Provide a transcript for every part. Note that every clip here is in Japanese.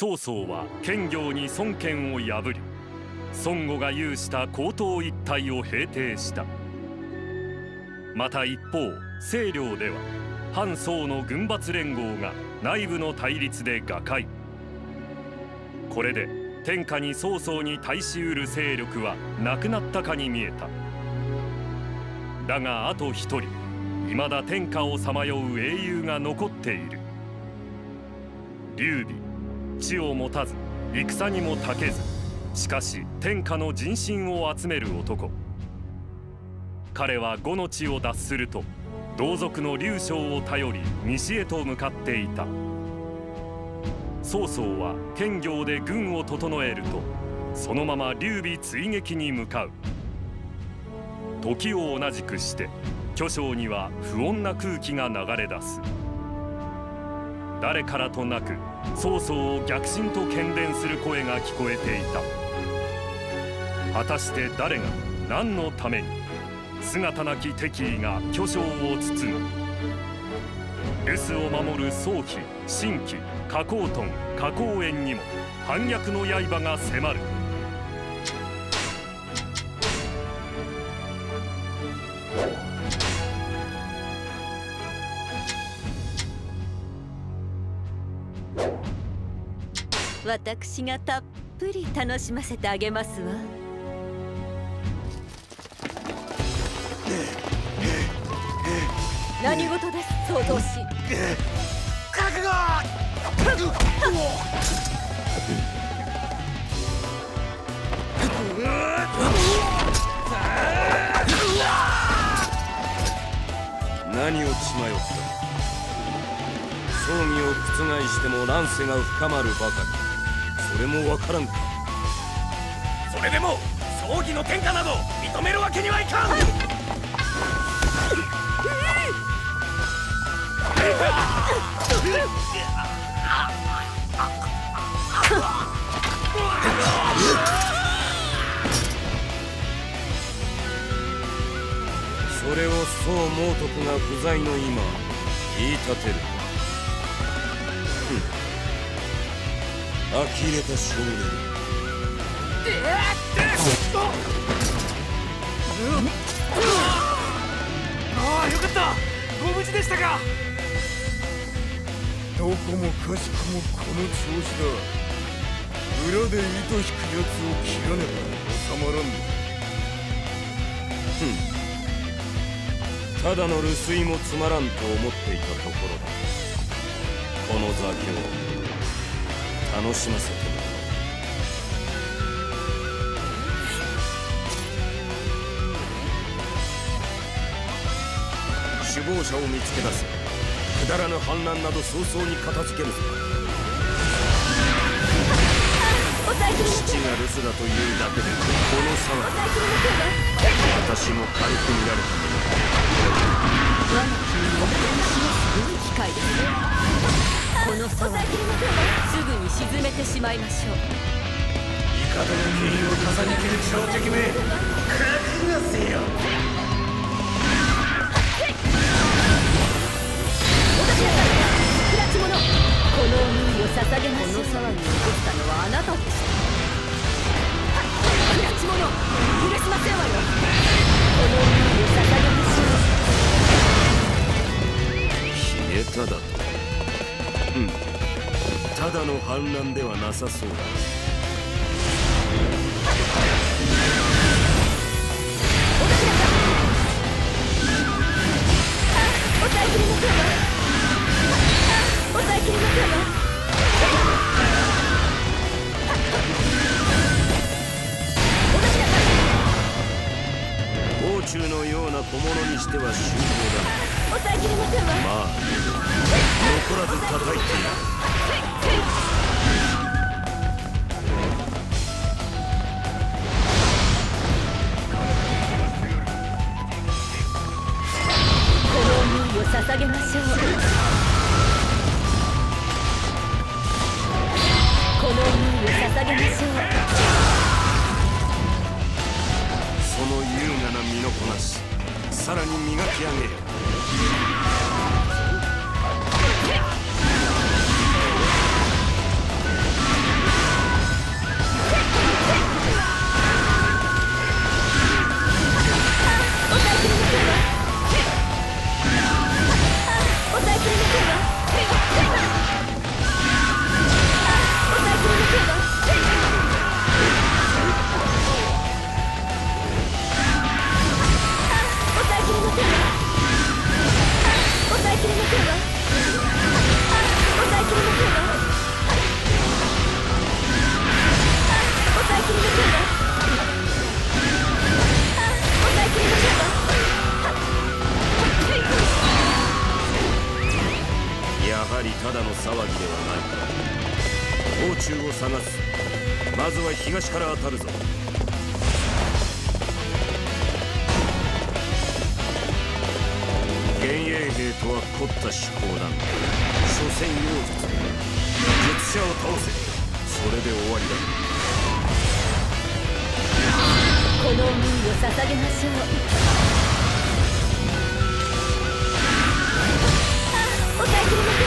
曹操は兼業に孫権を破り孫悟が有した高等一帯を平定した。また一方清涼では反宋の軍閥連合が内部の対立で瓦解。これで天下に曹操に対しうる勢力はなくなったかに見えた。だがあと一人未だ天下をさまよう英雄が残っている。劉備。地を持たず戦にも長けずしかし天下の人心を集める男。彼は呉の地を脱すると同族の劉将を頼り西へと向かっていた。曹操は兼業で軍を整えるとそのまま劉備追撃に向かう。時を同じくして巨匠には不穏な空気が流れ出す。誰からとなく曹操を逆進と喧伝する声が聞こえていた。果たして誰が何のために姿なき敵意が巨匠を包む。留守を守る早期新規加工トン加工園にも反逆の刃が迫る。私がたっぷり楽しませてあげますわ。何事です曹操氏覚悟！何を血迷った？葬儀を覆しても乱世が深まるばかりそれもわからんか。それでも葬儀の天下など認めるわけにはいかん、それを宋猛徳が不在の今言い立てる呆れた少年ああよかった。ご無事でしたか？どこもかしこもこの調子だ。裏で糸引くやつを切らねば収まらん。ふん。ただの留守居もつまらんと思っていたところだ。この座興楽しませてもらう首謀者を見つけ出すくだらぬ反乱など早々に片付けるぞ父が留守だとい。うだけでこの騒ぎ私も軽く見られた我が君を示す良い機会ですこの騒ぎすぐに沈めてしまいましょう。帝の権威を重ね切る朝敵め覚悟せよ。クラチ者この思いを捧げましょう。この騒ぎを起こしたのはあなたでしたクラチ者許しませんわよ。この思いを捧げましょう消えただと？うん。ただの反乱ではなさそうだ。中のような小物にしては終了抑えきれませんわまあ残らず叩いてやるこの思いを捧げましょうこの思いを捧げましょう。身のこなしさらに磨き上げる。者を倒せ。それで終わりだ。この思いを捧げましょう。あお耐えき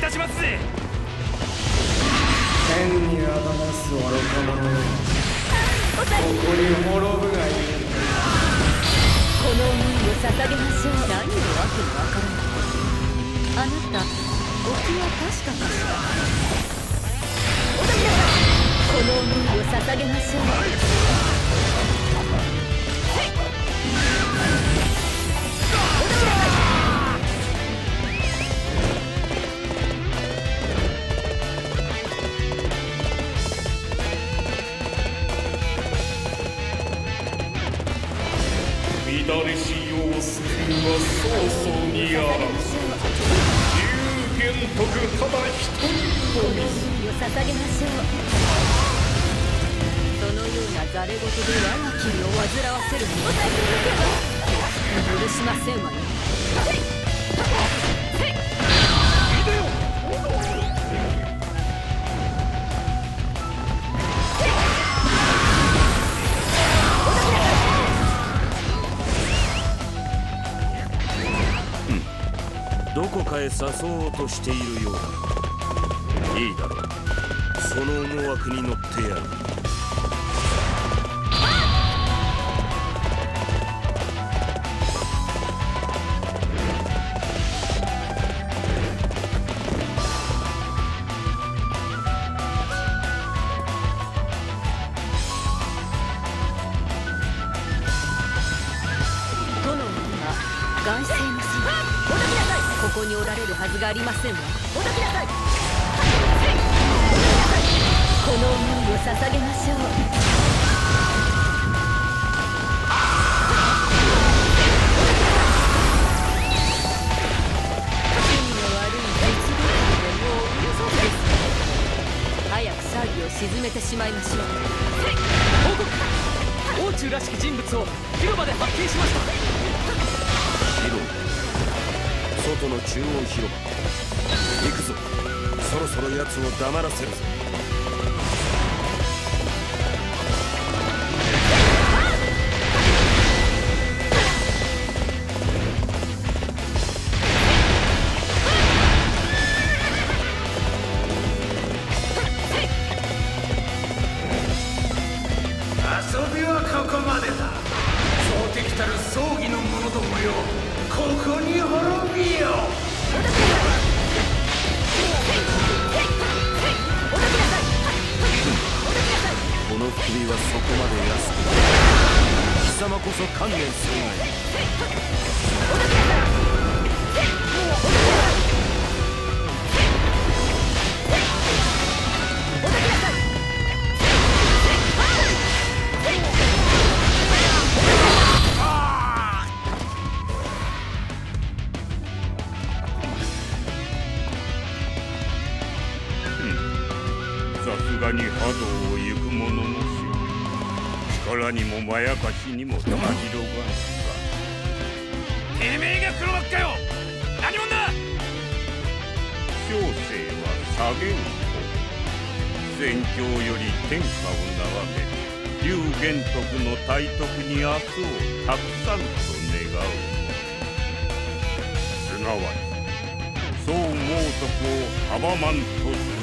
い立ちますぜ。天にあだます愚か者よお耐えここに滅ぶがいいこの思いを捧げましょう何をわけにわからないあなたお気は確かかしらおかけなさいこの思いを捧げましょう。誰しよを救うは早々にあらず竜玄徳ただ一人のみを捧げましょうそのようなざれ言で我が君を煩わせるお耐えくれませんわ許しませんわよどこかへ誘おうとしているようだ。いいだろう。その思惑に乗ってやる。殿のここにおられるはずがありませんわ。おどきなさい。この思いを捧げましょう。気味の悪い絶望感でもううるさいです。早く騒ぎを鎮めてしまいましょう。報告王中らしき人物を広場で発見しました。広場外の中央広場。行くぞ。そろそろ奴を黙らせるぞ。こそ観念する。がいいにもまやかしにも玉広がんかてめえが黒幕かよ。何者だ？小生は下げん子戦況より天下を眺め龍玄徳の体徳に明日をたくさんと願うすなわち宋猛徳を阻まんとする。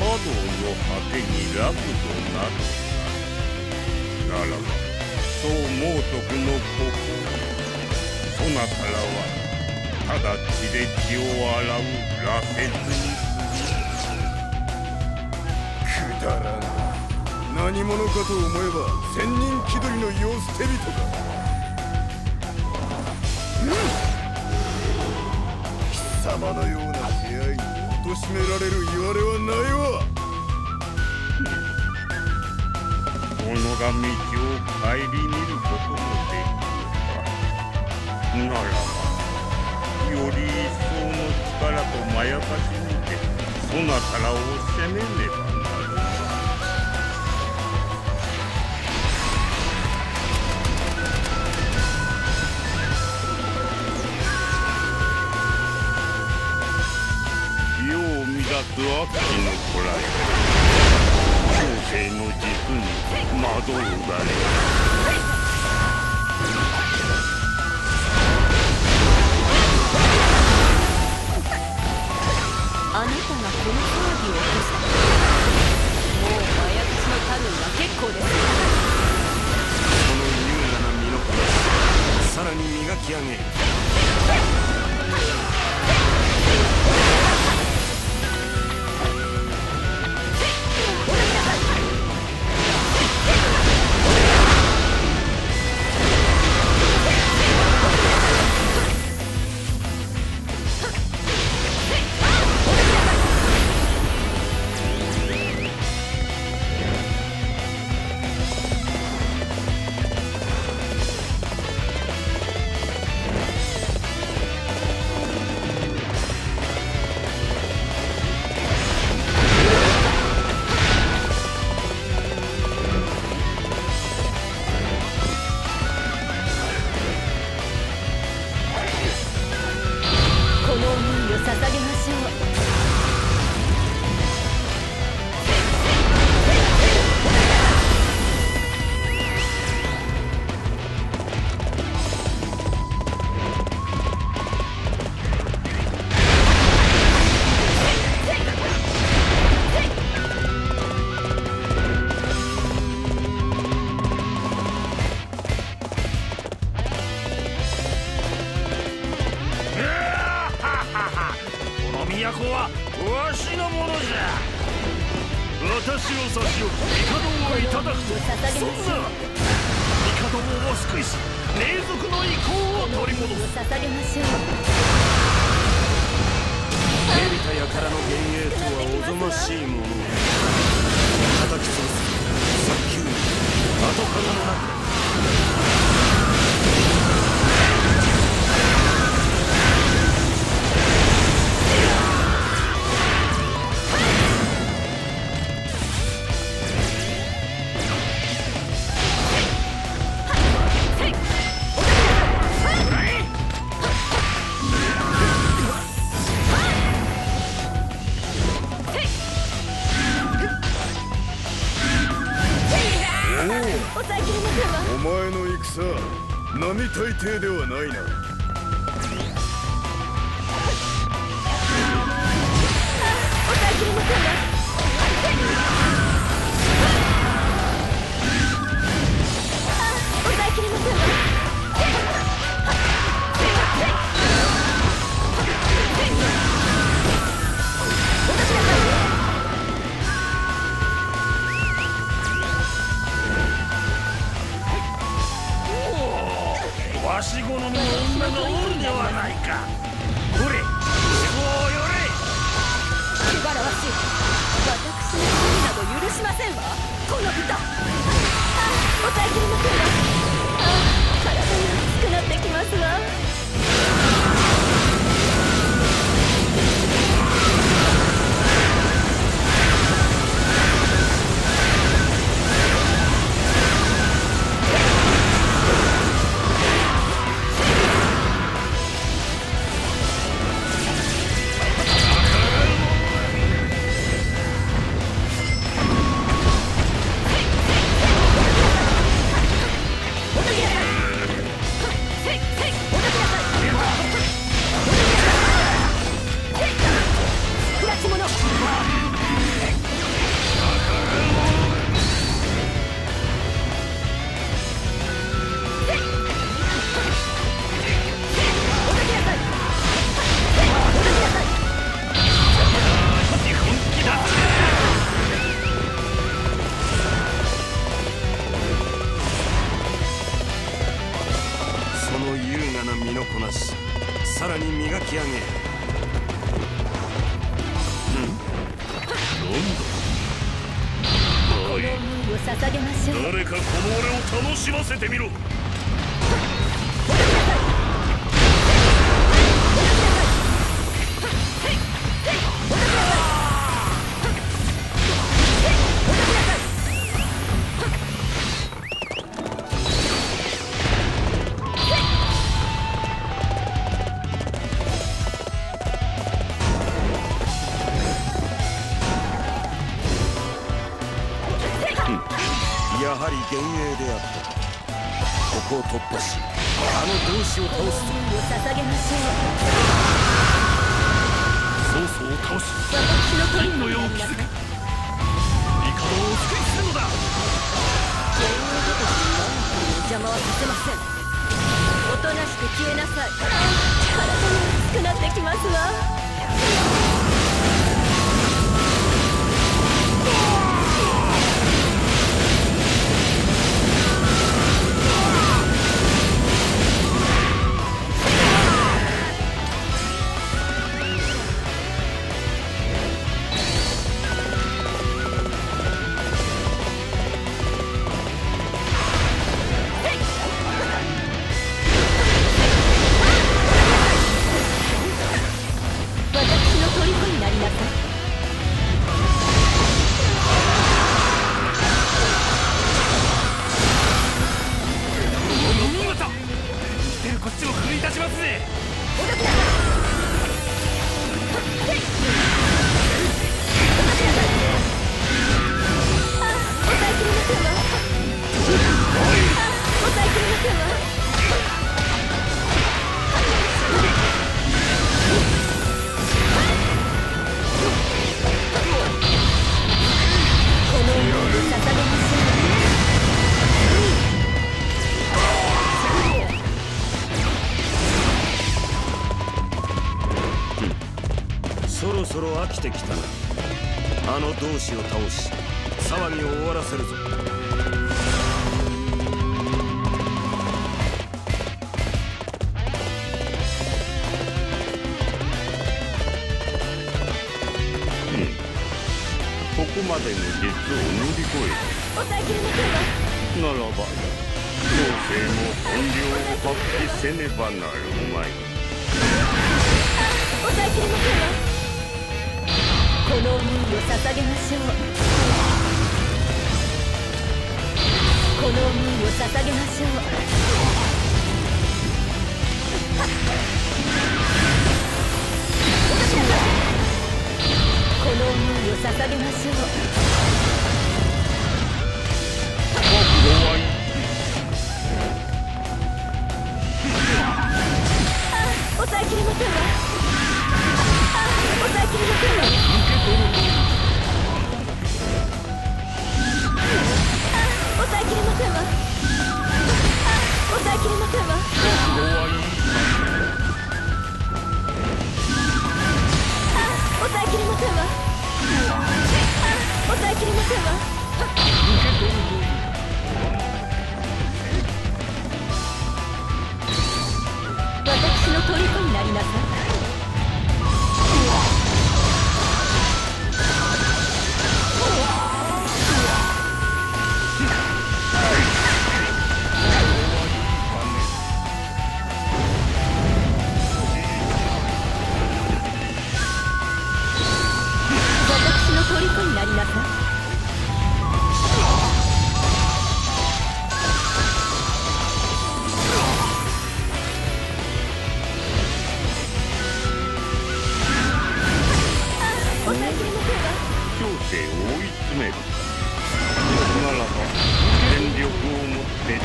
の果てになならばそう猛徳の心そなたらはただ血で血を洗う羅刹にくだら何者かと思えば千人気取りの世捨て人、うん、貴様のようなおしめられるいわれはないわ。己が道を顧みることもできるか。ならばより一層の力とまやかしにてそなたらを責めねば。つはきのこらえの軸に惑うれ突破しあの同志を倒すぞ。思いを捧げましょう曹操を倒し私の世を築く帝をお救いするのだ。幻影ごときに邪魔はさせません。おとなしく消えなさい。体が騒ぎを終わらせるぞ。ここまでの術を乗り越抑えきれませんわえならば長生も本領を発揮せねばなるまい。抑えきれませんわこの思いを捧げましょうこの思いを捧げましょうこの思いを捧げましょう。の虜になりなさい。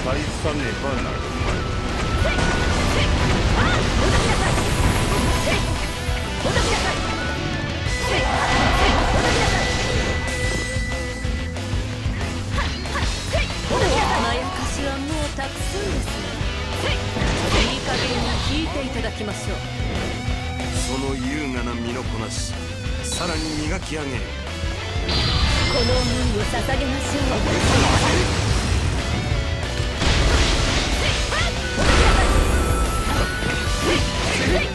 いかしはもうたくさんですねいい加減に聞いていただきましょうその優雅な身のこなしさらに磨き上げこの思いを捧げましょう Hey!